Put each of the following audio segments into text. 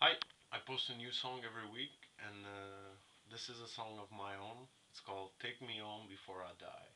Hi, I post a new song every week, and uh, this is a song of my own. It's called Take Me Home Before I Die.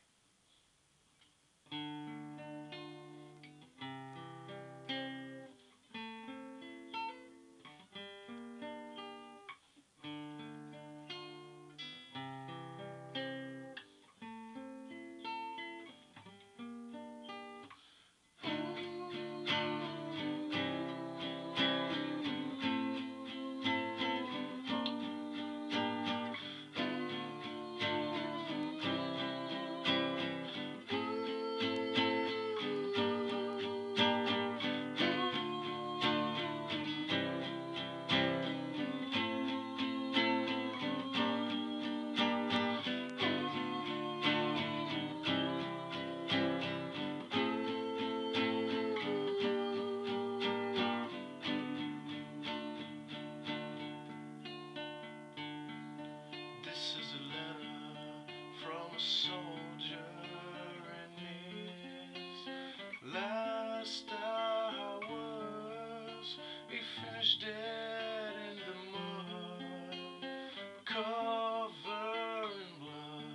Covered in blood.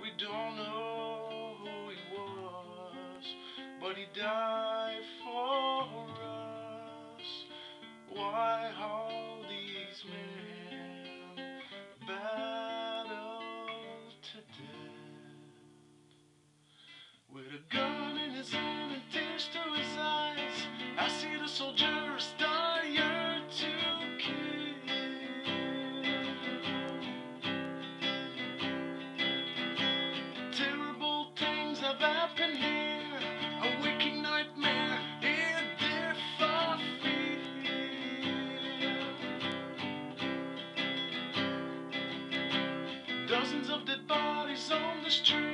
We don't know who he was, but he died for us. Why Dozens of dead bodies on the street.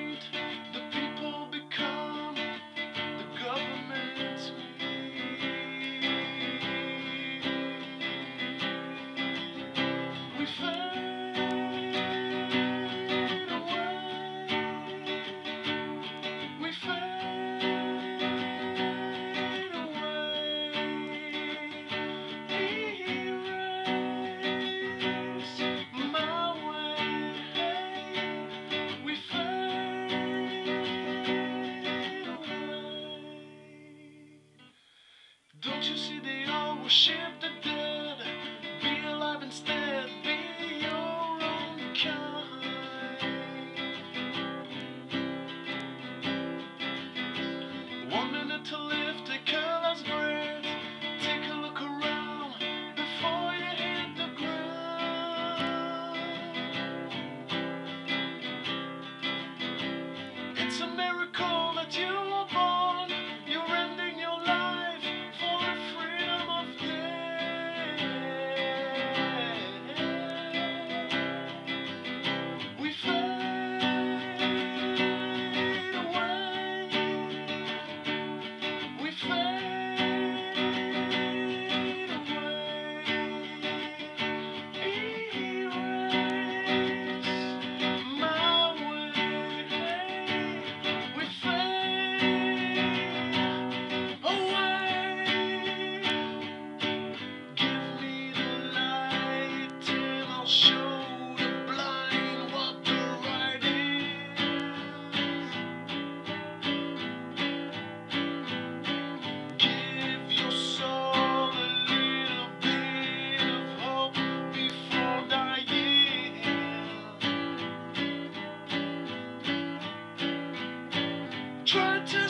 Don't you see they all worship the dead? Be alive instead, be your own kind. One minute to live. Try to